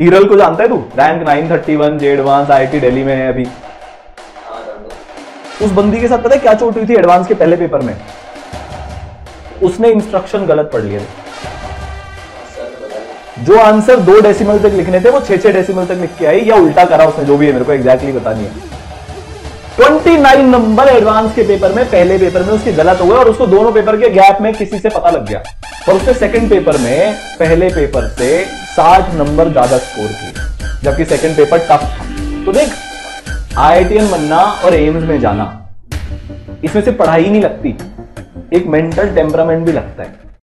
हीरल को जानता है तू? Rank 931 JEE advance IIT Delhi में है अभी। उस बंदी के साथ पता है क्या चोट हुई थी एडवांस के पहले पेपर में? उसने इंस्ट्रक्शन गलत पढ़ लिए जो आंसर दो डेसिमल तक लिखने थे, वो छह छह डेसिमल तक लिख के आई या उल्टा करा उसने, जो भी है मेरे को एग्जैक्टली पता नहीं है 29 नंबर एडवांस के पेपर में, पहले पेपर में उसकी गलत हो गया और उसको दोनों पेपर के गैप में किसी से पता लग गया। और उसने सेकंड पेपर में, पहले पेपर से 60 नंबर ज़्यादा स्कोर किए। जबकि सेकेंड पेपर टफ था। तो देख आईआईटीएन बनना और एम्स में जाना, इसमें से पढ़ाई नहीं लगती, एक मेंटल टेम्परामेंट भी लगता है।